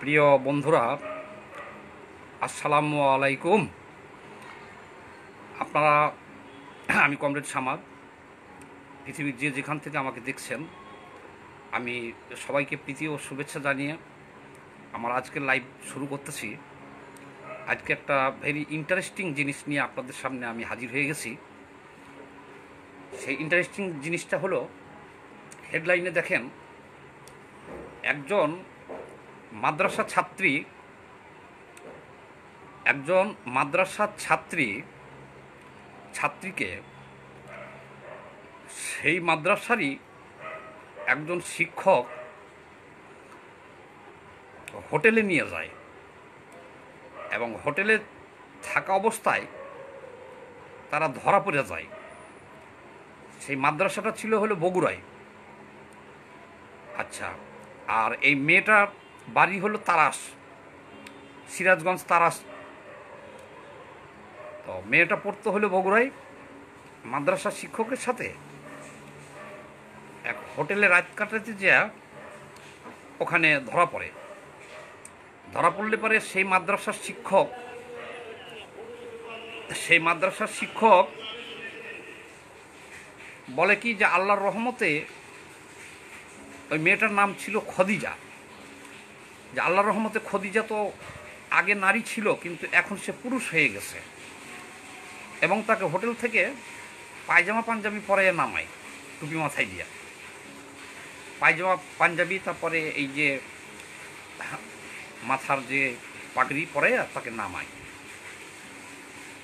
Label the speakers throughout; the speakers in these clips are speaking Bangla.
Speaker 1: প্রিয় বন্ধুরা, আসসালামু আলাইকুম। আপনারা, আমি কমরেড সামাদ। পৃথিবীর যে যেখান থেকে আমাকে দেখছেন, আমি সবাইকে প্রীতি ও শুভেচ্ছা জানিয়ে আমার আজকের লাইভ শুরু করতেছি। আজকে একটা ভেরি ইন্টারেস্টিং জিনিস নিয়ে আপনাদের সামনে আমি হাজির হয়ে গেছি। সেই ইন্টারেস্টিং জিনিসটা হলো হেডলাইনে দেখেন একজন মাদ্রাসা ছাত্রী, একজন মাদ্রাসা ছাত্রী, ছাত্রীকে সেই মাদ্রাসারই একজন শিক্ষক হোটেলে নিয়ে যায় এবং হোটেলে থাকা অবস্থায় তারা ধরা পড়ে যায়। সেই মাদ্রাসাটা ছিল হলো বগুড়ায়। আচ্ছা আর এই মেয়েটার বাড়ি হলো তারাস, সিরাজগঞ্জ তারাস। তো মেয়েটা পড়তে হলো বগুড়ায়, মাদ্রাসা শিক্ষকের সাথে। এক হোটেলে রাত কাটাতে যা ওখানে ধরা পড়ে। ধরা পড়লে পরে সেই মাদ্রাসার শিক্ষক, সেই মাদ্রাসার শিক্ষক বলে কি যে আল্লাহর রহমতে ওই মেয়েটার নাম ছিল খদিজা। যে আল্লাহর রহমতে খদিজা তো আগে নারী ছিল, কিন্তু এখন সে পুরুষ হয়ে গেছে। এবং তাকে হোটেল থেকে পায়জামা পাঞ্জাবি পরে নামায় টুপি মাথায় দিয়া। পায়জামা পাঞ্জাবি, তারপরে এই যে মাথার যে পাগড়ি পরে আর তাকে নামায়।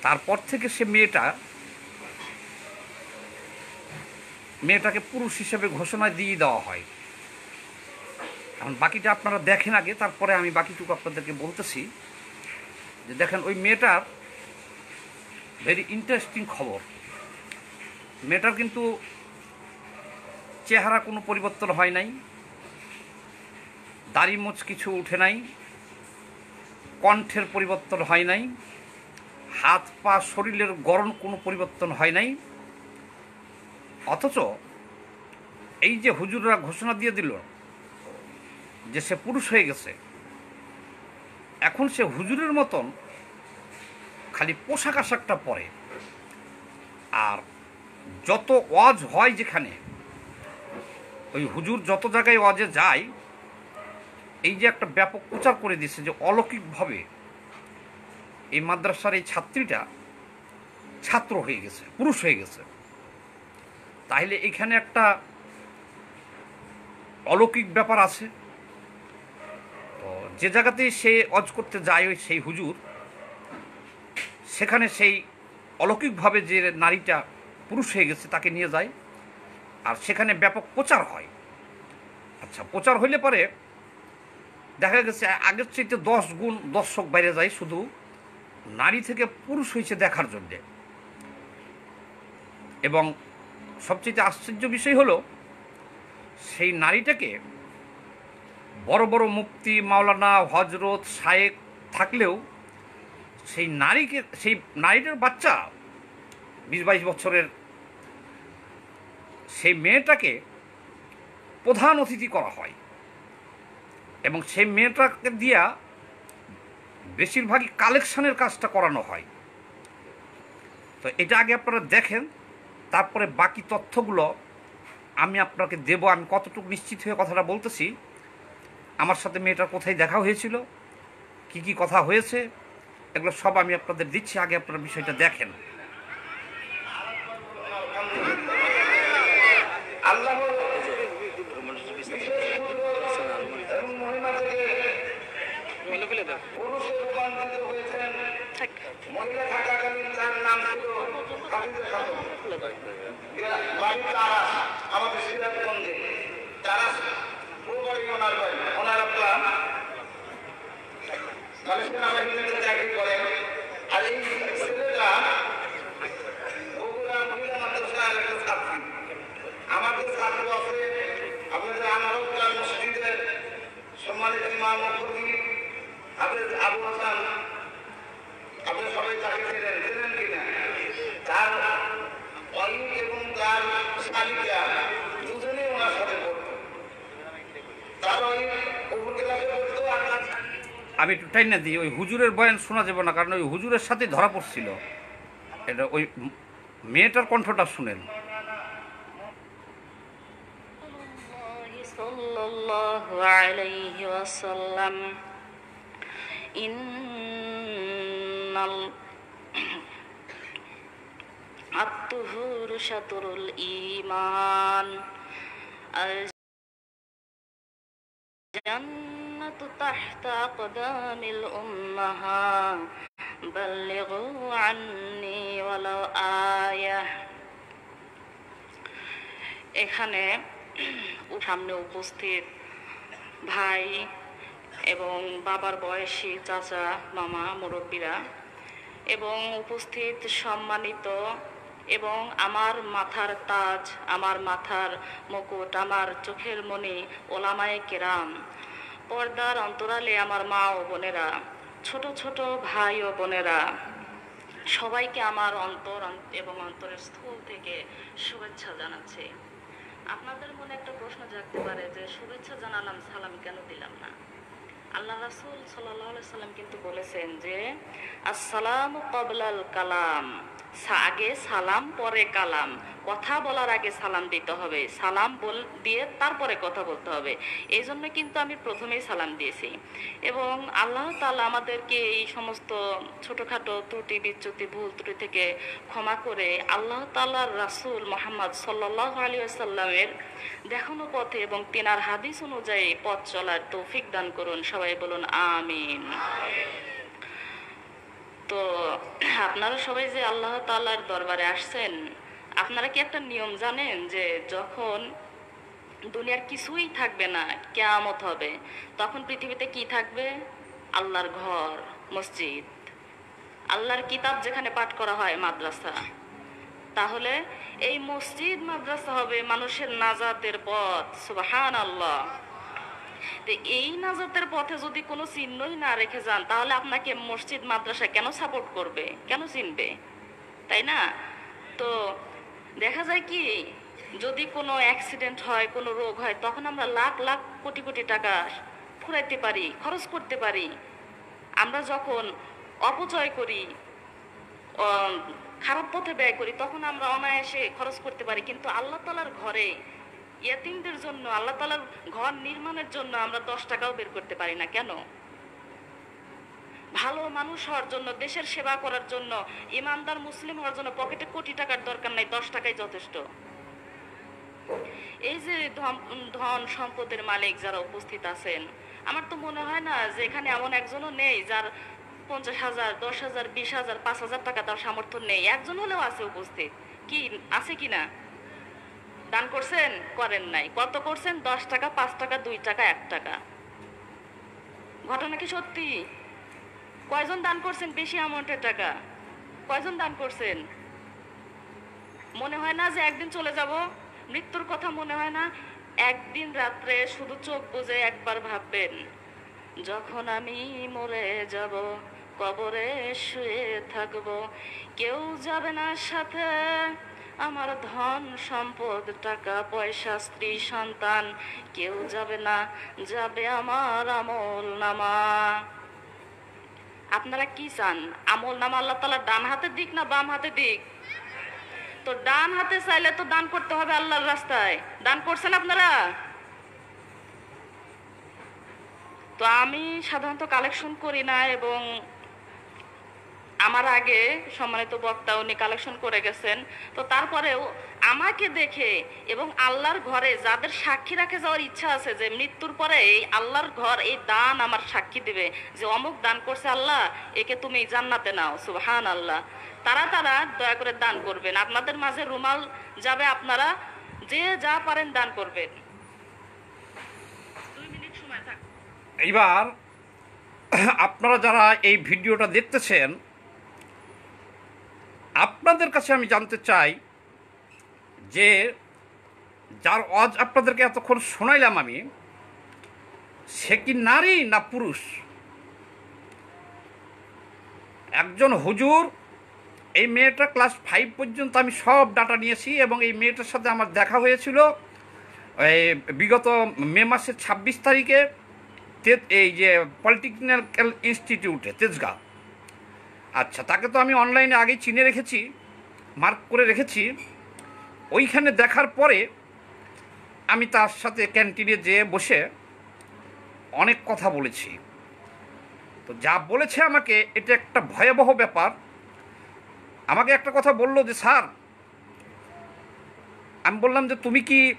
Speaker 1: তারপর থেকে সে মেয়েটা, মেয়েটাকে পুরুষ হিসেবে ঘোষণা দিয়ে দেওয়া হয়। এখন বাকিটা আপনারা দেখেন আগে, তারপরে আমি বাকিটুকু আপনাদেরকে বলতেছি। যে দেখেন, ওই মেয়েটার ভেরি ইন্টারেস্টিং খবর। মেয়েটার কিন্তু চেহারা কোনো পরিবর্তন হয় নাই, দাড়ি মোচ কিছু উঠে নাই, কণ্ঠের পরিবর্তন হয় নাই, হাত পা শরীরের গরম কোনো পরিবর্তন হয় নাই। অথচ এই যে হুজুররা ঘোষণা দিয়ে দিল যে সে পুরুষ হয়ে গেছে। এখন সে হুজুরের মতন খালি পোশাক আশাকটা পরে। আর যত ওয়াজ হয় যেখানে, ওই হুজুর যত জায়গায় ওয়াজে যায়, এই যে একটা ব্যাপক প্রচার করে দিচ্ছে যে অলৌকিকভাবে এই মাদ্রাসার এই ছাত্রীটা ছাত্র হয়ে গেছে, পুরুষ হয়ে গেছে। তাহলে এখানে একটা অলৌকিক ব্যাপার আছে। যে জায়গাতেই সে অজ করতে যায় ওই সেই হুজুর, সেখানে সেই অলৌকিকভাবে যে নারীটা পুরুষ হয়ে গেছে তাকে নিয়ে যায়, আর সেখানে ব্যাপক প্রচার হয়। আচ্ছা প্রচার হইলে পরে দেখা গেছে আগের চাইতে দশ গুণ দর্শক বাইরে যায় শুধু, নারী থেকে পুরুষ হয়েছে দেখার জন্যে। এবং সবচেয়ে আশ্চর্য বিষয় হলো, সেই নারীটাকে বড় বড় মুক্তি মাওলানা হজরত শায়েক থাকলেও সেই নারীকে, সেই নারীটার বাচ্চা বিশ বাইশ বছরের সেই মেয়েটাকে প্রধান অতিথি করা হয়। এবং সেই মেয়েটাকে দিয়া বেশিরভাগই কালেকশনের কাজটা করানো হয়। তো এটা আগে আপনারা দেখেন, তারপরে বাকি তথ্যগুলো আমি আপনাকে দেব। আমি কতটুকু নিশ্চিত হয়ে কথাটা বলতেছি। আমার সাথে মেয়েটার কোথায় দেখা হয়েছিল? কি কি কথা হয়েছে? এগুলো সব আমি আপনাদের দিচ্ছি, আগে আপনারা বিষয়টা দেখেন।
Speaker 2: আল্লাহ এবং মহিমা থেকে পুরুষে রূপান্তরিত হয়েছেন মহিলা থাকাকালীন তার নাম ছিল হাফিজা খাতুন বাড়ি তারা আমাদের সিরাজগঞ্জে তারা পুরোবাড়ি ওনার বাড়ি ওনার আব্বা আর এই আমাদের ছাত্র আছে আপনাদের আমার মসজিদের সম্মানিত ইমাম মুফতি আপনাদের আবু হাসান আপনারা সবাই তাকে চেনেন চেনেন কিনা তার অয়ু এবং তার শালিকা দুজনেই ওনার সাথে পড়তো তার অয়ু
Speaker 1: আমি একটু টাইনা দিই, ওই হুজুরের বয়ান শোনা যাবে না, কারণ ওই হুজুরের সাথে ধরা পড়ছিল। এটা ওই মেয়েটার কণ্ঠটা শুনেন।
Speaker 3: ইমান إن ال- الطهور شطر الإيمان الجنة تحت أقدام الأمهات بلغوا عني ولو آية এখানে সামনে উপস্থিত ভাই এবং বাবার বয়সী চাচা মামা মুরব্বীরা এবং উপস্থিত সম্মানিত এবং আমার মাথার তাজ আমার মাথার মুকুট আমার চোখের মণি ওলামায়ে কেরাম পর্দার অন্তরালে আমার মা ও বোনেরা, ছোট ছোট ভাই ও বোনেরা, সবাইকে আমার অন্তর এবং অন্তরের স্থল থেকে শুভেচ্ছা জানাচ্ছি। আপনাদের মনে একটা প্রশ্ন জাগতে পারে যে, শুভেচ্ছা জানালাম, সালাম কেন দিলাম না? আল্লাহ রাসূল সাল্লাম কিন্তু বলেছেন যে, আসসালাম ক্বাবলাল কালাম আগে সালাম, পরে কালাম। কথা বলার আগে সালাম দিতে হবে। সালাম বল, দিয়ে তারপরে কথা বলতে হবে। এই জন্য কিন্তু আমি প্রথমেই সালাম দিয়েছি। এবং আল্লাহ তালা আমাদেরকে এই সমস্ত ছোটোখাটো ত্রুটি, বিচ্যুতি, ভুল ত্রুটি থেকে ক্ষমা করে আল্লাহ তাআলার রাসূল মোহাম্মদ সাল্লাল্লাহু আলাইহি ওয়াসাল্লামের দেখানো পথে এবং তেনার হাদিস অনুযায়ী পথ চলার তৌফিক দান করুন। সবাই বলুন, আমিন। তো আপনারা সবাই যে আল্লাহ তাআলার দরবারে আসছেন আপনারা কি একটা নিয়ম জানেন যে যখন দুনিয়ার কিছুই থাকবে না, কেয়ামত হবে, তখন পৃথিবীতে কি থাকবে? আল্লাহর ঘর, মসজিদ। আল্লাহর কিতাব যেখানে পাঠ করা হয়, মাদ্রাসা। তাহলে এই মসজিদ, মাদ্রাসা হবে মানুষের নাজাতের পথ সুবাহান আল্লাহ এই নাজাতের পথে যদি কোনো চিহ্নই না রেখে যান, তাহলে আপনাকে মসজিদ, মাদ্রাসা কেন সাপোর্ট করবে? কেন চিনবে? তাই না? তো দেখা যায় কি, যদি কোনো অ্যাক্সিডেন্ট হয়, কোনো রোগ হয়, তখন আমরা লাখ লাখ কোটি কোটি টাকা ফুরাইতে পারি, খরচ করতে পারি। আমরা যখন অপচয় করি খারাপ পথে ব্যয় করি, তখন আমরা অনায়াসে খরচ করতে পারি। কিন্তু আল্লাহ তালার ঘরে ইয়াতিমদের জন্য, আল্লাহ তালার ঘর নির্মাণের জন্য আমরা দশ টাকাও বের করতে পারি না। কেন? ভালো মানুষ হওয়ার জন্য, দেশের সেবা করার জন্য, ইমানদার মুসলিম হওয়ার জন্য পকেটে কোটি টাকার দরকার নাই, দশ টাকাই যথেষ্ট। এই যে ধন- সম্পদের মালিক যারা উপস্থিত আছেন, আমার তো মনে হয় না যে এখানে এমন একজনও নেই যার পঞ্চাশ হাজার, দশ হাজার, বিশ হাজার, পাঁচ হাজার টাকা তার সামর্থ্য নেই। একজন হলেও আছে উপস্থিত। কি, আছে কি না? দান করছেন? করেন নাই। কত করছেন? দশ টাকা, পাঁচ টাকা, দুই টাকা, এক টাকা। ঘটনা কি সত্যি? কয়জন দান করছেন বেশি অ্যামাউন্টের টাকা? কয়জন দান করছেন? মনে হয় না যে একদিন চলে যাব। মৃত্যুর কথা মনে হয় না। একদিন রাত্রে শুধু চোখ বুজে একবার ভাববেন, যখন আমি মরে যাব, কবরে শুয়ে থাকব, কেউ যাবে না সাথে। আমার ধন সম্পদ, টাকা, পয়সা, স্ত্রী, সন্তান, কেউ যাবে না, যাবে আমার আমল নামা। আপনারা কি চান? আমল নামা আল্লাহ তালা ডান হাতে দিক না বাম হাতে দিক? তো ডান হাতে চাইলে তো দান করতে হবে আল্লাহর রাস্তায়। দান করছেন আপনারা? তো আমি সাধারণত কালেকশন করি না এবং আমার আগে সম্মানিত বক্তা উনি কালেকশন করে গেছেন। তো তারপরেও আমাকে দেখে এবং আল্লাহর ঘরে যাদের সাক্ষী রাখে যাওয়ার ইচ্ছা আছে যে মৃত্যুর পরে এই আল্লাহর ঘর, এই দান আমার সাক্ষী দিবে। যে অমুক দান করছে আল্লাহ, একে তুমি জান্নাতে নাও সুবহান আল্লাহ তারা তারা দয়া করে দান করবেন। আপনাদের মাঝে রুমাল যাবে আপনারা, যে যা পারেন দান করবেন।
Speaker 1: এইবার আপনারা যারা এই ভিডিওটা দেখতেছেন আপনাদের কাছে আমি জানতে চাই যে যার অজ আপনাদেরকে এতক্ষণ শোনাইলাম আমি, সে কি নারী না পুরুষ? একজন হুজুর, এই মেয়েটা ক্লাস ফাইভ পর্যন্ত আমি সব ডাটা নিয়েছি এবং এই মেয়েটার সাথে আমার দেখা হয়েছিল, এই বিগত মে মাসের ছাব্বিশ তারিখে এই যে পলিটেকনিক্যাল ইনস্টিটিউটে তেজগাঁ আচ্ছা তাকে তো আমি অনলাইনে আগেই চিনে রেখেছি মার্ক করে রেখেছি। ওইখানে দেখার পরে আমি তার সাথে ক্যান্টিনে যেয়ে বসে অনেক কথা বলেছি। তো যা বলেছে আমাকে, এটা একটা ভয়াবহ ব্যাপার। আমাকে একটা কথা বলল যে, স্যার, আমি বললাম যে, তুমি কি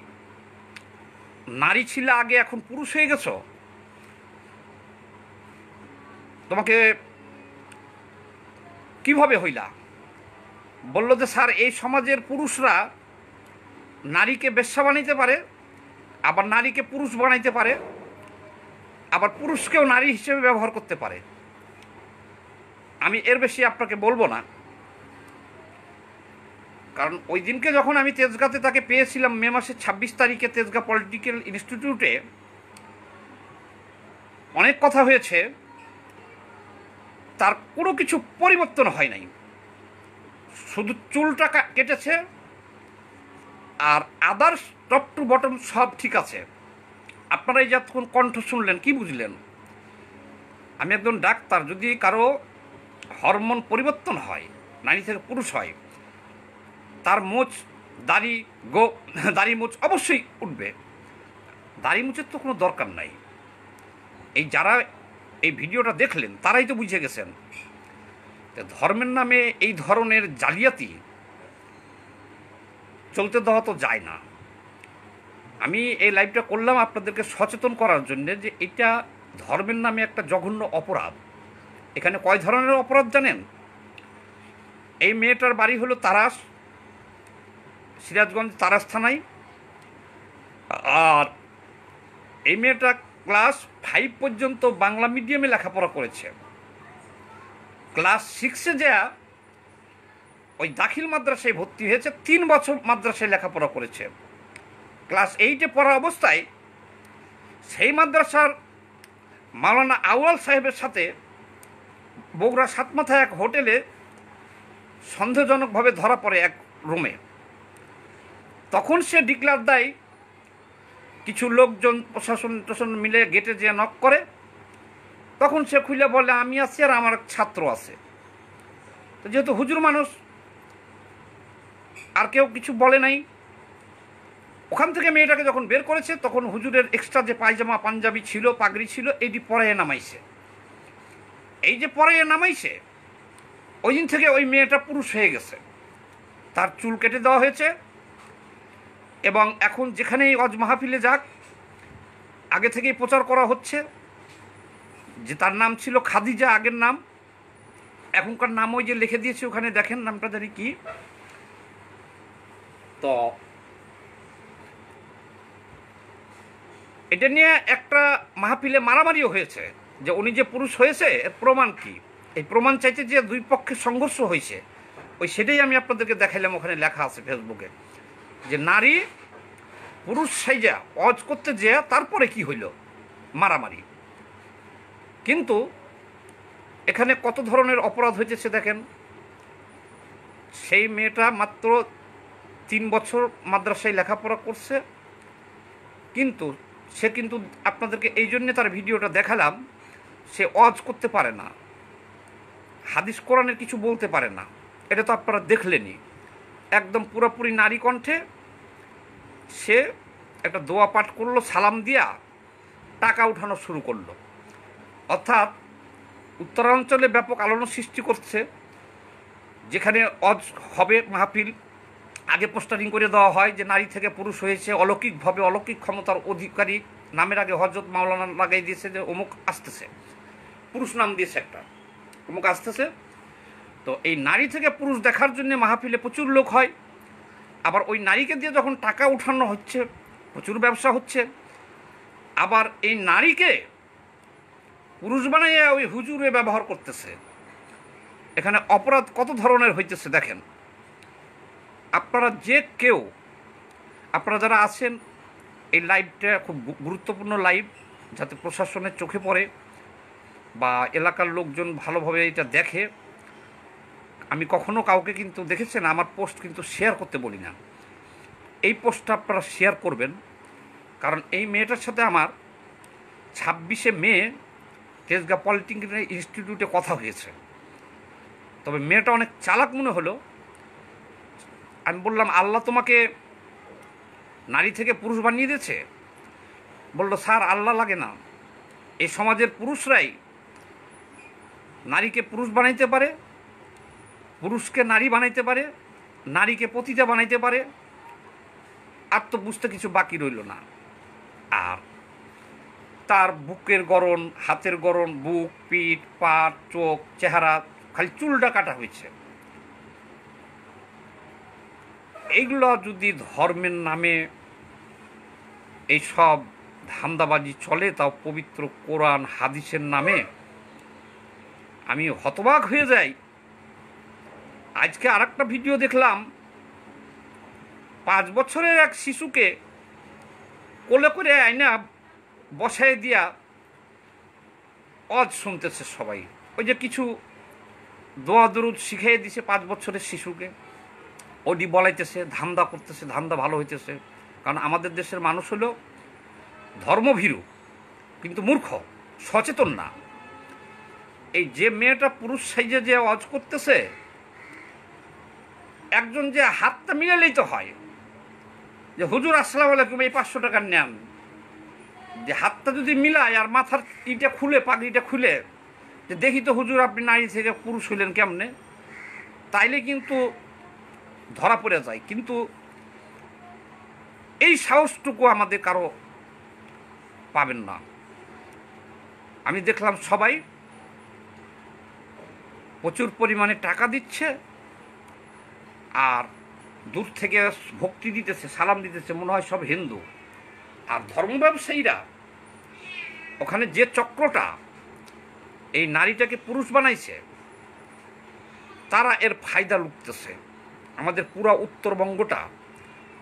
Speaker 1: নারী ছিলে আগে, এখন পুরুষ হয়ে গেছো? তোমাকে কীভাবে হইলা? বলল যে, স্যার, এই সমাজের পুরুষরা নারীকে বেশ্যা বানাইতে পারে, আবার নারীকে পুরুষ বানাইতে পারে, আবার পুরুষকেও নারী হিসেবে ব্যবহার করতে পারে। আমি এর বেশি আপনাকে বলব না। কারণ ওই দিনকে যখন আমি তেজগাঁতে তাকে পেয়েছিলাম, মে মাসের ছাব্বিশ তারিখে তেজগাঁ পলিটিক্যাল ইনস্টিটিউটে, অনেক কথা হয়েছে। তার কোনো কিছু পরিবর্তন হয় নাই। শুধু চুলটা কেটেছে আর আদার্স টপ টু বটম সব ঠিক আছে। আপনারা এই যতক্ষণ কণ্ঠ শুনলেন, কি বুঝলেন? আমি একজন ডাক্তার, যদি কারও হরমোন পরিবর্তন হয়, নারী থেকে পুরুষ হয়, তার মোচ, দাড়ি, গো, দাড়ি মোচ অবশ্যই উঠবে। দাড়ি মুচের তো কোনো দরকার নাই। এই যারা এই ভিডিওটা দেখলেন, তারাই তো বুঝে গেছেন। ধর্মের নামে এই ধরনের জালিয়াতি চলতে দেওয়া তো যায় না। আমি এই লাইভটা করলাম আপনাদেরকে সচেতন করার জন্য যে এটা ধর্মের নামে একটা জঘন্য অপরাধ। এখানে কয় ধরনের অপরাধ জানেন? এই মেয়েটার বাড়ি হলো তারাস, সিরাজগঞ্জ তারাস থানায়। আর এই মেয়েটা ক্লাস ফাইভ পর্যন্ত বাংলা মিডিয়ামে লেখাপড়া করেছে। ক্লাস সিক্সে যা ওই দাখিল মাদ্রাসায় ভর্তি হয়েছে, তিন বছর মাদ্রাসায় লেখাপড়া করেছে। ক্লাস এইটে পড়া অবস্থায় সেই মাদ্রাসার মাওলানা আউয়াল সাহেবের সাথে বগুড়া সাতমাথায় এক হোটেলে সন্দেহজনকভাবে ধরা পড়ে এক রুমে। তখন সে ডিক্লার দেয় কিছু লোকজন প্রশাসন টশাসন মিলে গেটে যে নক করে, তখন সে খুলে বলে, আমি আছি আর আমার ছাত্র আছে। তো যেহেতু হুজুর মানুষ, আর কেউ কিছু বলে নাই, ওখান থেকে মেয়েটাকে যখন বের করেছে, তখন হুজুরের এক্সট্রা যে পায়জামা, পাঞ্জাবি ছিল, পাগড়ি ছিল এইটি পরে নামাইছে। এই যে পরে নামাইছে, ওই দিন থেকে ওই মেয়েটা পুরুষ হয়ে গেছে। তার চুল কেটে দেওয়া হয়েছে এবং এখন যেখানেই অজ মাহফিলে যাক, আগে থেকেই প্রচার করা হচ্ছে যে তার নাম ছিল খাদিজা, আগের নাম। এখনকার নাম ওই যে লিখে দিয়েছে, ওখানে দেখেন নামটা জানি কি। তো এটা নিয়ে একটা মাহফিলে মারামারিও হয়েছে যে উনি যে পুরুষ হয়েছে, এর প্রমাণ কি? এই প্রমাণ চাইতে যে দুই পক্ষের সংঘর্ষ হয়েছে, ওই সেটাই আমি আপনাদেরকে দেখাইলাম ওখানে লেখা আছে ফেসবুকে যে নারী, পুরুষ সাইজা অজ করতে যে তারপরে কি হইল? মারামারি। কিন্তু এখানে কত ধরনের অপরাধ হইতেছে দেখেন? সেই মেয়েটা মাত্র তিন বছর মাদ্রাসায় লেখাপড়া করছে। কিন্তু সে কিন্তু আপনাদেরকে এই জন্যে তার ভিডিওটা দেখালাম, সে অজ করতে পারে না। হাদিস কোরআনের কিছু বলতে পারে না। এটা তো আপনারা দেখলেনই। একদম পুরোপুরি নারী কণ্ঠে। সে একটা দোয়া পাঠ করল, সালাম দিয়া টাকা উঠানো শুরু করল। অর্থাৎ উত্তরাঞ্চলে ব্যাপক আলোড়ন সৃষ্টি করছে, যেখানে অজ হবে মাহফিল আগে পোস্টারিং করে দেওয়া হয় যে নারী থেকে পুরুষ হয়েছে, অলৌকিকভাবে অলৌকিক ক্ষমতার অধিকারী। নামের আগে হজরত মাওলানা লাগাই দিয়েছে যে অমুক আসতেছে। পুরুষ নাম দিয়েছে একটা। অমুক আসতেছে তো এই নারী থেকে পুরুষ দেখার জন্য মাহফিলে প্রচুর লোক হয়। আবার ওই নারীকে দিয়ে যখন টাকা উঠানো হচ্ছে, প্রচুর ব্যবসা হচ্ছে, আবার এই নারীকে পুরুষ বানাইয়া ওই হুজুরে ব্যবহার করতেছে। এখানে অপরাধ কত ধরনের হইতেছে দেখেন। আপনারা যে কেউ, আপনারা যারা আছেন, এই লাইভটা খুব গুরুত্বপূর্ণ লাইভ, যাতে প্রশাসনের চোখে পড়ে বা এলাকার লোকজন ভালোভাবে এটা দেখে। আমি কখনো কাউকে কিন্তু দেখেছেন, আমার পোস্ট কিন্তু শেয়ার করতে বলি না। এই পোস্টটা আপনারা শেয়ার করবেন, কারণ এই মেয়েটার সাথে আমার ছাব্বিশে মে তেজগাঁ পলিটেকনিক ইনস্টিটিউটে কথা হয়েছে। তবে মেয়েটা অনেক চালাক মনে হলো। আমি বললাম, আল্লাহ তোমাকে নারী থেকে পুরুষ বানিয়ে দিয়েছে? বলল, স্যার, আল্লাহ লাগে না। এই সমাজের পুরুষরাই নারীকে পুরুষ বানাইতে পারে পুরুষকে নারী বানাইতে পারে, নারীকে পতিতা বানাইতে পারে, আর তো বুঝতে কিছু বাকি রইল না। আর তার বুকের গড়ন, হাতের গড়ন, বুক, পিঠ পা চোখ, চেহারা, খালি চুলটা কাটা হয়েছে। এইগুলো যদি ধর্মের নামে এই সব ধান্দাবাজি চলে, তাও পবিত্র কোরআন, হাদিসের নামে, আমি হতবাক হয়ে যাই। আজকে আরেকটা ভিডিও দেখলাম। পাঁচ বছরের এক শিশুকে কোলে করে আয়না বসায় দিয়া অজ শুনতেছে সবাই। ওই যে কিছু দোয়া দরুদ শিখিয়ে দিছে পাঁচ বছরের শিশুকে। ওডি বলাইতেছে, ধান্দা করতেছে, ধান্দা ভালো হইতেছে। কারণ আমাদের দেশের মানুষ হলো ধর্মভীরু, কিন্তু মূর্খ, সচেতন না। এই যে মেয়েটা পুরুষ সাইজে যে অজ করতেছে একজন যে হাতটা মিলালেই তো হয়, যে হুজুর, আসসালাম আলাইকুম, এই পাঁচশো টাকা নেন। যে হাতটা যদি মিলায় আর মাথার ইটা খুলে, পাগড়িটা খুলে, যে দেখি তো হুজুর, আপনি নারী থেকে পুরুষ হইলেন কেমনে? তাইলে কিন্তু ধরা পড়ে যায়। কিন্তু এই সাহসটুকু আমাদের কারও পাবেন না। আমি দেখলাম সবাই প্রচুর পরিমাণে টাকা দিচ্ছে। আর দূর থেকে ভক্তি দিতেছে, সালাম দিতেছে, মনে হয় সব হিন্দু। আর ধর্ম ব্যবসায়ীরা, ওখানে যে চক্রটা, এই নারীটাকে পুরুষ বানাইছে, তারা এর ফায়দা লুটতেছে। আমাদের পুরা উত্তরবঙ্গটা,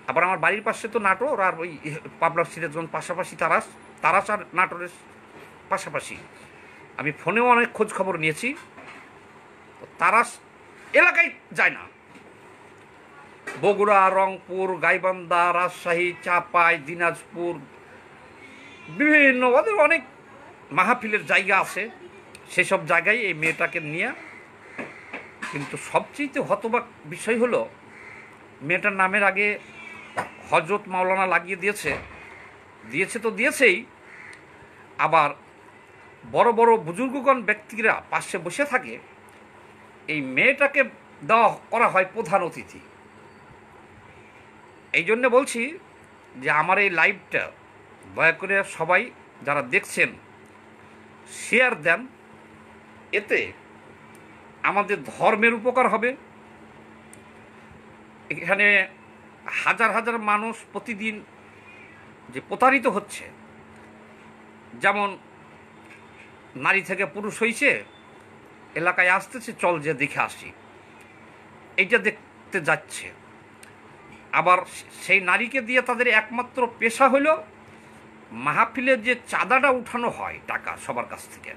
Speaker 1: আবার আমার বাড়ির পাশে তো নাটোর, আর ওই পাবলার সিরাজগঞ্জ পাশাপাশি তারাস তারাস আর নাটোরের পাশাপাশি। আমি ফোনেও অনেক খোঁজ খবর নিয়েছি তারাস এলাকায় যায় না। বগুড়া, রংপুর, গাইবান্ধা, রাজশাহী, চাপাই, দিনাজপুর, বিভিন্ন ওদের অনেক মাহফিলের জায়গা আছে। সেসব জায়গায় এই মেয়েটাকে নিয়ে কিন্তু সবচেয়ে হতবাক বিষয় হলো, মেয়েটার নামের আগে হজরত মাওলানা লাগিয়ে দিয়েছে। দিয়েছে তো দিয়েছেই। আবার বড় বড় বুজুর্গগণ, ব্যক্তিরা পাশে বসে থাকে। এই মেয়েটাকে দেওয়া করা হয় প্রধান অতিথি। এই জন্য বলছি যে আমার এই লাইভটা দয়া করে সবাই যারা দেখছেন শেয়ার দেন। এতে আমাদের ধর্মের উপকার হবে। এখানে হাজার হাজার মানুষ প্রতিদিন যে প্রতারিত হচ্ছে, যেমন নারী থেকে পুরুষ হয়েছে এলাকায় আসতেছে, চল যে দেখে আসি। এইটা দেখতে যাচ্ছে। আবার সেই নারীকে দিয়ে তাদের একমাত্র পেশা হলো মাহফিলের যে চাঁদাটা উঠানো হয় টাকা সবার কাছ থেকে।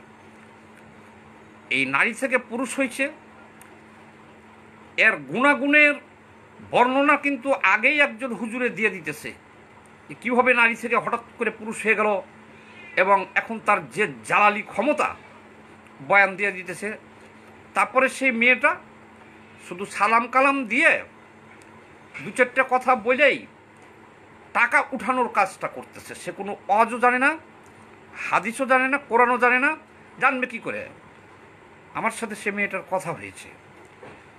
Speaker 1: এই নারী থেকে পুরুষ হয়েছে। এর গুণাগুণের বর্ণনা কিন্তু আগেই একজন হুজুরে দিয়ে দিতেছে কীভাবে নারী থেকে হঠাৎ করে পুরুষ হয়ে গেল এবং এখন তার যে জ্বালালি ক্ষমতা বয়ান দিয়ে দিতেছে। তারপরে সেই মেয়েটা শুধু সালাম কালাম দিয়ে দু চারটে কথা বলেই টাকা উঠানোর কাজটা করতেছে। সে কোনো অজও জানে না, হাদিসও জানে না, কোরআনও জানে না, জানবে কি করে? আমার সাথে সে মেয়েটার কথা হয়েছে।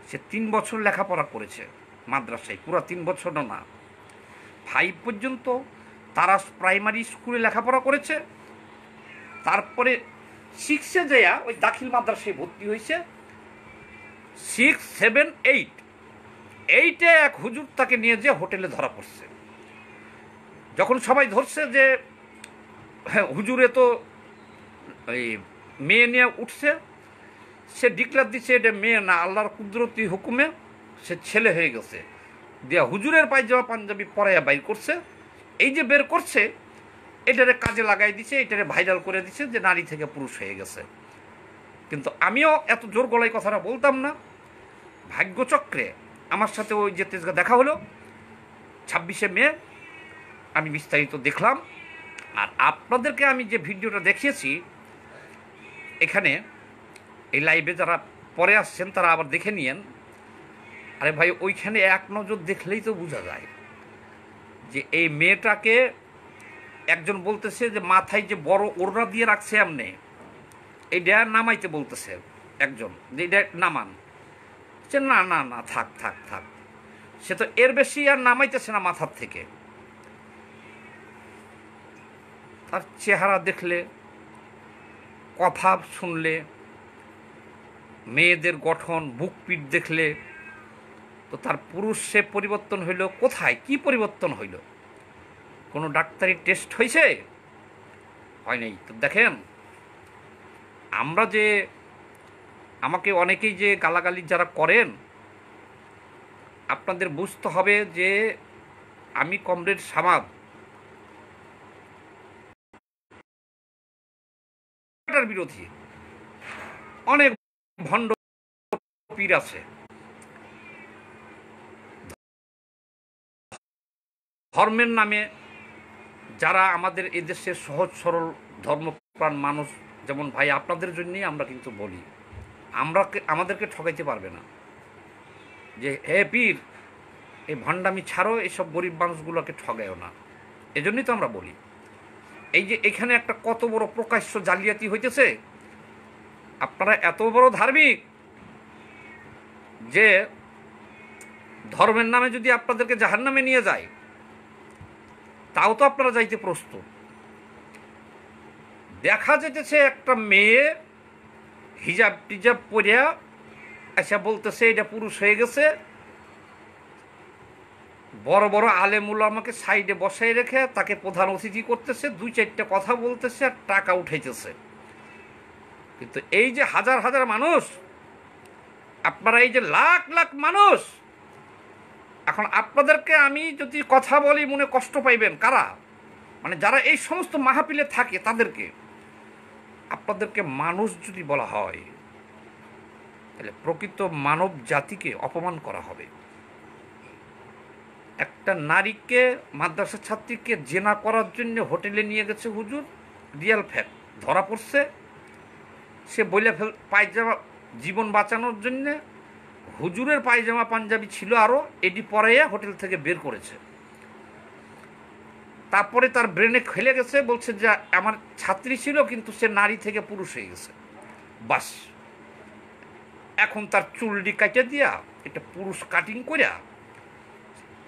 Speaker 1: সে তিন বছর লেখাপড়া করেছে মাদ্রাসায়, পুরো তিন বছর না। ফাইভ পর্যন্ত তারা প্রাইমারি স্কুলে লেখাপড়া করেছে। তারপরে সিক্সে যেয়া ওই দাখিল মাদ্রাসায় ভর্তি হয়েছে। সিক্স সেভেন এইট এইটে এক হুজুর তাকে নিয়ে যে হোটেলে ধরা পড়ছে। যখন সবাই ধরছে যে হ্যাঁ হুজুরে তো এই মেয়ে নিয়ে উঠছে, সে ডিক্লার দিচ্ছে এটা মেয়ে না, আল্লাহর কুদরতি হুকুমে সে ছেলে হয়ে গেছে। দিয়া হুজুরের পায়জামা পাঞ্জাবি পরাইয়া বাইর করছে। এই যে বের করছে, এটারে কাজে লাগাই দিছে, এটারে ভাইরাল করে দিছে যে নারী থেকে পুরুষ হয়ে গেছে। কিন্তু আমিও এত জোর গলায় কথাটা বলতাম না। ভাগ্যচক্রে আমার সাথে ওই যে তেজগা দেখা হলো, ছাব্বিশে মে, আমি বিস্তারিত দেখলাম। আর আপনাদেরকে আমি যে ভিডিওটা দেখিয়েছি, এখানে এই লাইভে যারা পরে আসছেন, তারা আবার দেখে নিয়েন। আরে ভাই, ওইখানে এক নজর দেখলেই তো বোঝা যায় যে এই মেয়েটাকে একজন বলতেছে যে, মাথায় যে বড় ওড়না দিয়ে রাখছে এমনি এইটা নামাইতে বলতেছে একজন যে এটা নামান। সে না না না, থাক থাক থাক। সে তো এর বেশি আর নামাইতেছে না মাথার থেকে। তার চেহারা দেখলে, কথা শুনলে, মেয়েদের গঠন, বুক পিঠ দেখলে, তো তার পুরুষ সে পরিবর্তন হইল কোথায়? কি পরিবর্তন হইল? কোনো ডাক্তারি টেস্ট হয়েছে হয় নাই। তো দেখেন, আমরা যে আমাকে অনেকেই যে গালাগালি যারা করেন, আপনাদের বুঝতে হবে যে আমি কমরেড সামাদ। বিরোধী। অনেক ভণ্ড পীর আছে। ধর্মের নামে যারা আমাদের এদেশের সহজ সরল ধর্মপ্রাণ মানুষ, যেমন ভাই, আপনাদের জন্যই আমরা কিন্তু বলি। আমরা আমাদেরকে ঠকাইতে পারবে না। যে, হে পীর, এই ভণ্ডামি ছাড়ো, এসব গরিব মানুষগুলোকে ঠগায়ও না। এজন্যই তো আমরা বলি। এই যে, এখানে একটা কত বড় প্রকাশ্য জালিয়াতি হইতেছে, আপনারা এত বড় ধার্মিক যে, ধর্মের নামে যদি আপনাদেরকে জাহার নামে নিয়ে যায়, তাও তো আপনারা যাইতে প্রস্তুত। দেখা যেতেছে একটা মেয়ে হিজাব টিজাব পরিয়া আচ্ছা বলতেছে, এটা পুরুষ হয়ে গেছে। বড় বড় আলেমুল আমাকে সাইডে বসাই রেখে তাকে প্রধান অতিথি করতেছে, দুই চারটে কথা বলতেছে আর টাকা উঠাইতেছে। কিন্তু এই যে হাজার হাজার মানুষ, আপনারা এই যে লাখ লাখ মানুষ, এখন আপনাদেরকে আমি যদি কথা বলি, মনে কষ্ট পাইবেন। কারা? মানে যারা এই সমস্ত মাহাপিলে থাকে, তাদেরকে। আপনাদেরকে মানুষ যদি বলা হয়, তাহলে প্রকৃত মানব জাতিকে অপমান করা হবে। একটা নারীকে, মাদ্রাসা ছাত্রীকে জেনা করার জন্য হোটেলে নিয়ে গেছে হুজুর, রিয়াল ফ্যাক্ট। ধরা পড়ছে, সে বলে ফেল, পায়জামা জীবন বাঁচানোর জন্যে হুজুরের পায়জামা পাঞ্জাবি ছিল আরও এটি পরাইয়া হোটেল থেকে বের করেছে। তারপরে তার ব্রেনে খেলে গেছে, বলছে যে আমার ছাত্রী ছিল কিন্তু সে নারী থেকে পুরুষ হয়ে গেছে। বাস। এখন তার চুলডি কাটে দিয়া এটা পুরুষ কাটিং করিয়া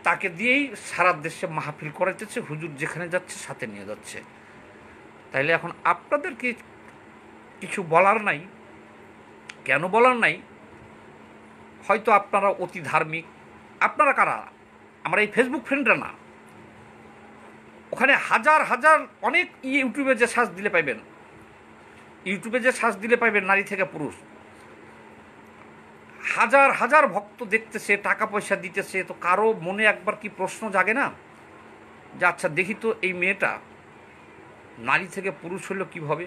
Speaker 1: তাকে দিয়েই সারা দেশে মাহফিল করাইতেছে, হুজুর যেখানে যাচ্ছে সাথে নিয়ে যাচ্ছে। তাইলে এখন আপনাদেরকে কিছু বলার নাই? কেন বলার নাই? হয়তো আপনারা অতি ধার্মিক। আপনারা কারা? আমার এই ফেসবুক ফ্রেন্ডরা না। ওখানে হাজার হাজার অনেক ইউটিউবে যে সার্চ দিলে পাইবেন। ইউটিউবে যে সার্চ দিলে পাইবেন নারী থেকে পুরুষ। হাজার হাজার ভক্ত দেখতেছে, টাকা পয়সা দিতেছে, তো কারও মনে একবার কি প্রশ্ন জাগে না? যে আচ্ছা দেখি তো এই মেয়েটা নারী থেকে পুরুষ হলো কীভাবে?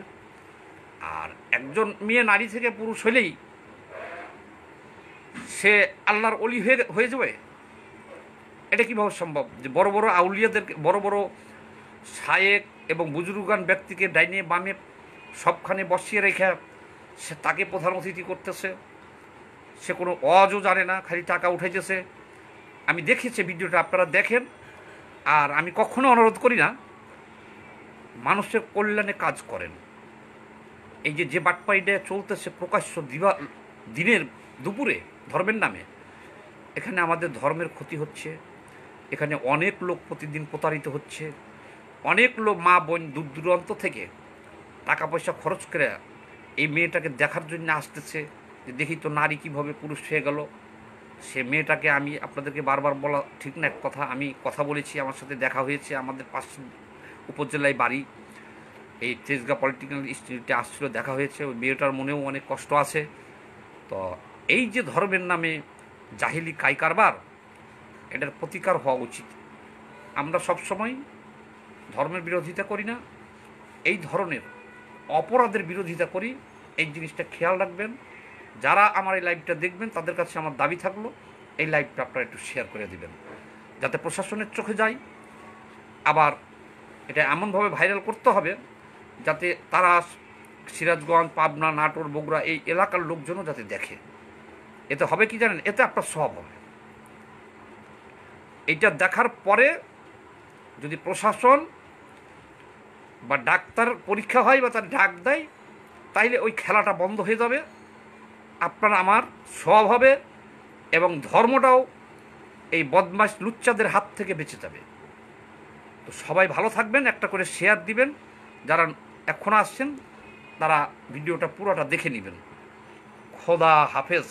Speaker 1: আর একজন মেয়ে নারী থেকে পুরুষ হলেই সে আল্লাহর অলি হয়ে হয়ে যাবে? এটা কীভাবে সম্ভব? যে বড় বড় আউলিয়াদেরকে, বড় বড় শায়েক এবং বুজুর্গান ব্যক্তিকে ডাইনে বামে সবখানে বসিয়ে রেখে সে তাকে প্রধান অতিথি করতেছে। সে কোনো অজও জানে না, খালি টাকা উঠাইতেছে। আমি দেখেছি ভিডিওটা, আপনারা দেখেন। আর আমি কখনো অনুরোধ করি না, মানুষের কল্যাণে কাজ করেন। এই যে যে বাটপাইডে চলতেছে প্রকাশ্য দিবা দিনের দুপুরে, ধর্মের নামে, এখানে আমাদের ধর্মের ক্ষতি হচ্ছে। এখানে অনেক লোক প্রতিদিন প্রতারিত হচ্ছে। অনেক লোক মা, বোন দূর দূরান্ত থেকে টাকা পয়সা খরচ করে এই মেয়েটাকে দেখার জন্য আসতেছে যে দেখি তো নারী কীভাবে পুরুষ হয়ে গেল। সে মেয়েটাকে আমি আপনাদেরকে বারবার বলা ঠিক না, এক কথা আমি কথা বলেছি, আমার সাথে দেখা হয়েছে, আমাদের পাশ উপজেলায় বাড়ি। এই তেজগা পলিটিক্যাল ইনস্টিটিউটে আসছিল, দেখা হয়েছে, ওই মেয়েটার মনেও অনেক কষ্ট আছে। তো এই যে ধর্মের নামে জাহিলি কাই কারবার এটার প্রতিকার হওয়া উচিত। আমরা সবসময় ধর্মের বিরোধিতা করি না, এই ধরনের অপরাধের বিরোধিতা করি, এই জিনিসটা খেয়াল রাখবেন। যারা আমার এই লাইভটা দেখবেন, তাদের কাছে আমার দাবি থাকল, এই লাইভটা আপনারা একটু শেয়ার করে দিবেন। যাতে প্রশাসনের চোখে যায়। আবার এটা এমনভাবে ভাইরাল করতে হবে, যাতে তারা সিরাজগঞ্জ, পাবনা, নাটোর, বগুড়া এই এলাকার লোকজনও যাতে দেখে। এতে হবে কি জানেন? এতে আপনার সব হবে। এইটা দেখার পরে যদি প্রশাসন বা ডাক্তার পরীক্ষা হয় বা তার ডাক দেয়, তাইলে ওই খেলাটা বন্ধ হয়ে যাবে। আপনার আমার সব হবে এবং ধর্মটাও এই বদমাস লুচ্চাদের হাত থেকে বেঁচে যাবে। তো সবাই ভালো থাকবেন, একটা করে শেয়ার দিবেন। যারা এখন আসছেন, তারা ভিডিওটা পুরোটা দেখে নেবেন। খোদা হাফেজ।